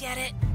Get it?